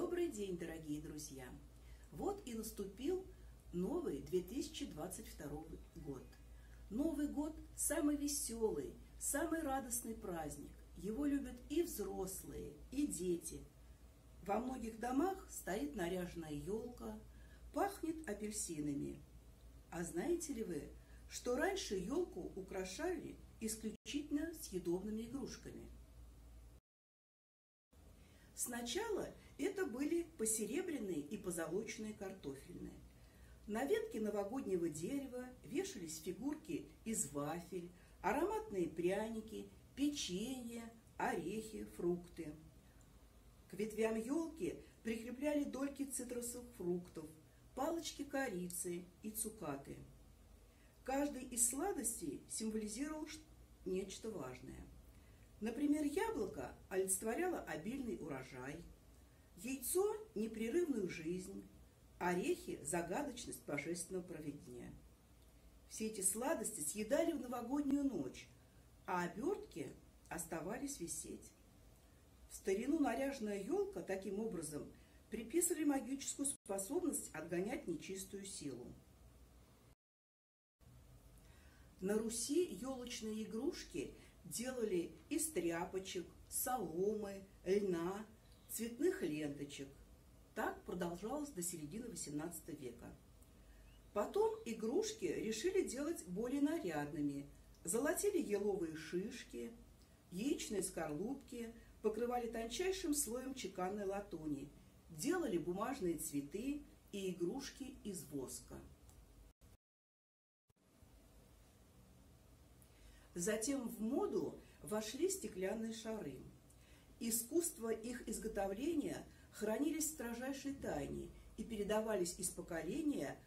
Добрый день, дорогие друзья! Вот и наступил новый 2022 год. Новый год – самый веселый, самый радостный праздник. Его любят и взрослые, и дети. Во многих домах стоит наряженная елка, пахнет апельсинами. А знаете ли вы, что раньше елку украшали исключительно съедобными игрушками? Сначала это были посеребряные и позолоченные картофельные. На ветке новогоднего дерева вешались фигурки из вафель, ароматные пряники, печенье, орехи, фрукты. К ветвям елки прикрепляли дольки цитрусовых фруктов, палочки корицы и цукаты. Каждый из сладостей символизировал нечто важное. Например, яблоко олицетворяло обильный урожай, яйцо – непрерывную жизнь, орехи – загадочность божественного проведения. Все эти сладости съедали в новогоднюю ночь, а обертки оставались висеть. В старину наряженная елка таким образом приписывали магическую способность отгонять нечистую силу. На Руси елочные игрушки делали из тряпочек, соломы, льна, цветных ленточек. Так продолжалось до середины XVIII века. Потом игрушки решили делать более нарядными. Золотили еловые шишки, яичные скорлупки, покрывали тончайшим слоем чеканной латуни, делали бумажные цветы и игрушки из воска. Затем в моду вошли стеклянные шары. Искусство их изготовления хранились в строжайшей тайне и передавались из поколения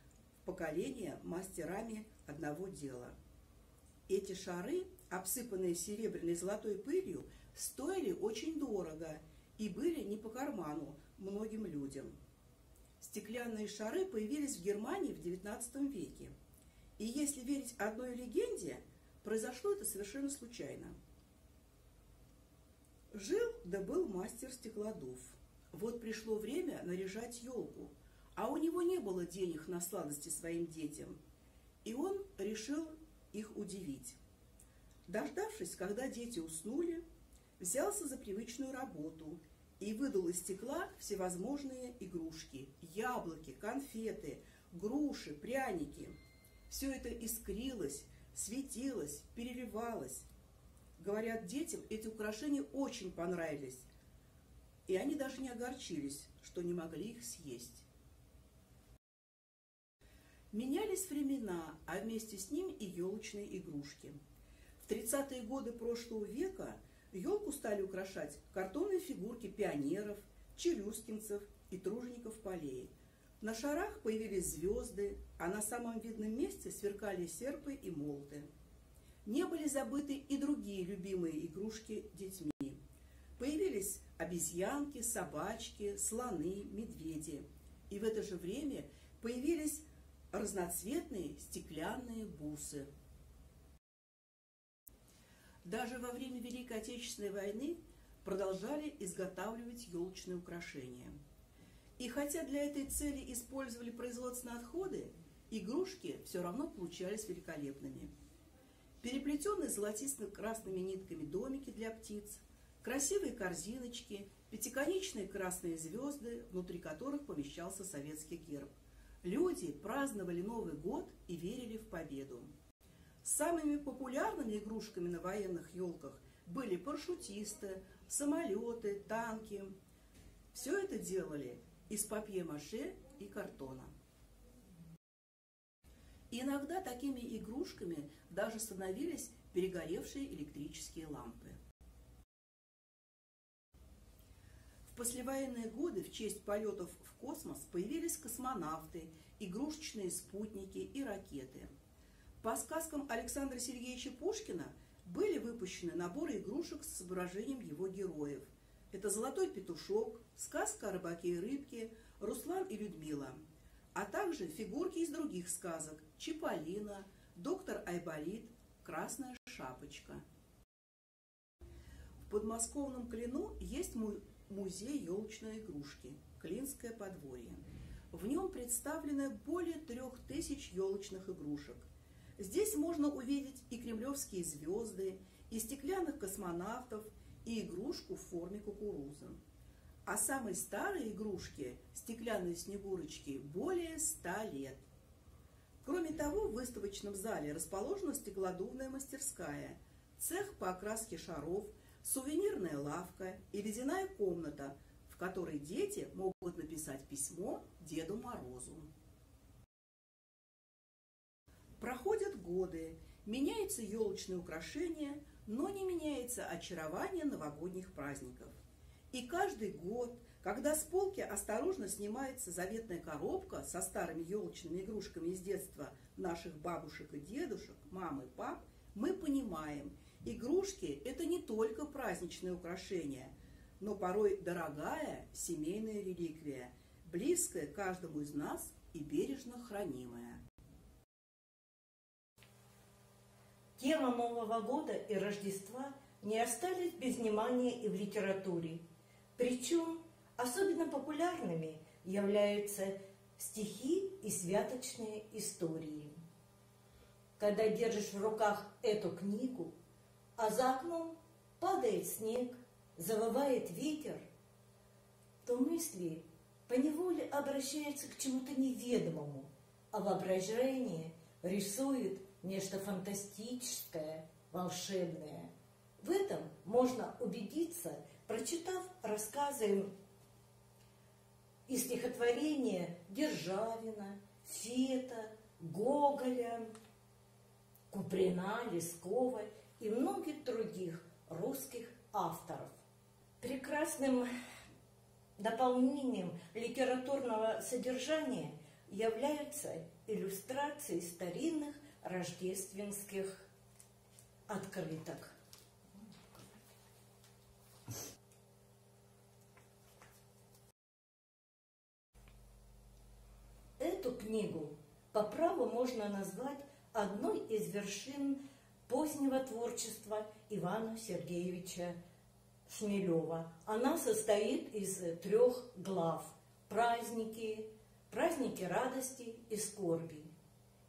в поколение мастерами одного дела. Эти шары, обсыпанные серебряной золотой пылью, стоили очень дорого и были не по карману многим людям. Стеклянные шары появились в Германии в XIX веке. И если верить одной легенде – Произошло это совершенно случайно. Жил да был мастер стеклодув. Вот пришло время наряжать елку, а у него не было денег на сладости своим детям, и он решил их удивить. Дождавшись, когда дети уснули, взялся за привычную работу и выдал из стекла всевозможные игрушки – яблоки, конфеты, груши, пряники. Все это искрилось, светилась, переливалась. Говорят, детям эти украшения очень понравились, и они даже не огорчились, что не могли их съесть. Менялись времена, а вместе с ними и елочные игрушки. В 30-е годы прошлого века елку стали украшать картонные фигурки пионеров, челюскинцев и тружеников полей – на шарах появились звезды, а на самом видном месте сверкали серпы и молоты. Не были забыты и другие любимые игрушки детьми. Появились обезьянки, собачки, слоны, медведи. И в это же время появились разноцветные стеклянные бусы. Даже во время Великой Отечественной войны продолжали изготавливать елочные украшения – и хотя для этой цели использовали производственные отходы, игрушки все равно получались великолепными. Переплетенные золотисто-красными нитками домики для птиц, красивые корзиночки, пятиконечные красные звезды, внутри которых помещался советский герб. Люди праздновали Новый год и верили в победу. Самыми популярными игрушками на военных елках были парашютисты, самолеты, танки. Все это делали из папье-маше и картона. Иногда такими игрушками даже становились перегоревшие электрические лампы. В послевоенные годы в честь полетов в космос появились космонавты, игрушечные спутники и ракеты. По сказкам Александра Сергеевича Пушкина были выпущены наборы игрушек с изображением его героев – это «Золотой петушок», сказка о рыбаке и рыбке, Руслан и Людмила, а также фигурки из других сказок Чиполлино, доктор Айболит, Красная шапочка. В подмосковном Клину есть музей елочной игрушки. Клинское подворье. В нем представлены более трех тысяч елочных игрушек. Здесь можно увидеть и кремлевские звезды, и стеклянных космонавтов, и игрушку в форме кукурузы. А самой старой игрушке, стеклянной снегурочки, более ста лет. Кроме того, в выставочном зале расположена стеклодувная мастерская, цех по окраске шаров, сувенирная лавка и ледяная комната, в которой дети могут написать письмо Деду Морозу. Проходят годы, меняются елочные украшения, но не меняется очарование новогодних праздников. И каждый год, когда с полки осторожно снимается заветная коробка со старыми елочными игрушками из детства наших бабушек и дедушек, мам и пап, мы понимаем, игрушки – это не только праздничные украшения, но порой дорогая семейная реликвия, близкая каждому из нас и бережно хранимая. Тема Нового года и Рождества не остались без внимания и в литературе. Причем особенно популярными являются стихи и святочные истории. Когда держишь в руках эту книгу, а за окном падает снег, завывает ветер, то мысли поневоле обращаются к чему-то неведомому, а воображение рисует нечто фантастическое, волшебное. В этом можно убедиться, прочитав рассказы и стихотворения Державина, Фета, Гоголя, Куприна, Лескова и многих других русских авторов. Прекрасным дополнением литературного содержания являются иллюстрации старинных рождественских открыток. Эту книгу по праву можно назвать одной из вершин позднего творчества Ивана Сергеевича Шмелева. Она состоит из трех глав – праздники, праздники радости и скорби.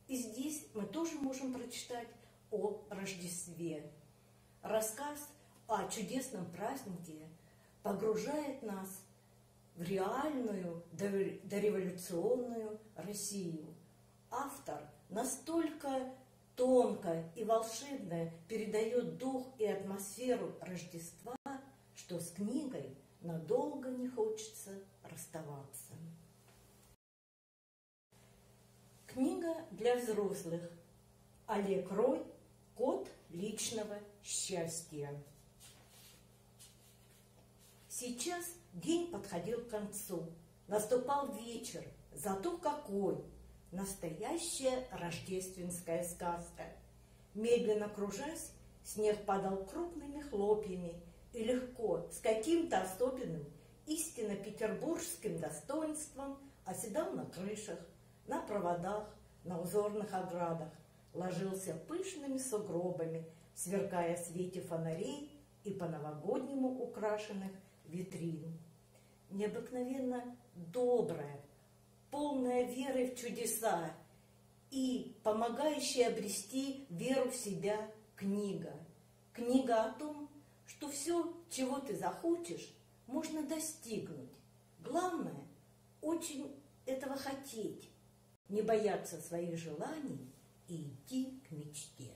И здесь мы тоже можем прочитать о Рождестве. Рассказ о чудесном празднике погружает нас реальную дореволюционную Россию. Автор настолько тонко и волшебно передает дух и атмосферу Рождества, что с книгой надолго не хочется расставаться. Книга для взрослых. Олег Рой «Код личного счастья». Сейчас день подходил к концу. Наступал вечер, зато какой! Настоящая рождественская сказка. Медленно кружась, снег падал крупными хлопьями и легко, с каким-то особенным, истинно петербургским достоинством оседал на крышах, на проводах, на узорных оградах, ложился пышными сугробами, сверкая в свете фонарей и по-новогоднему украшенных витрин. Необыкновенно добрая, полная веры в чудеса и помогающая обрести веру в себя книга. Книга о том, что все, чего ты захочешь, можно достигнуть. Главное – очень этого хотеть не бояться своих желаний и идти к мечте.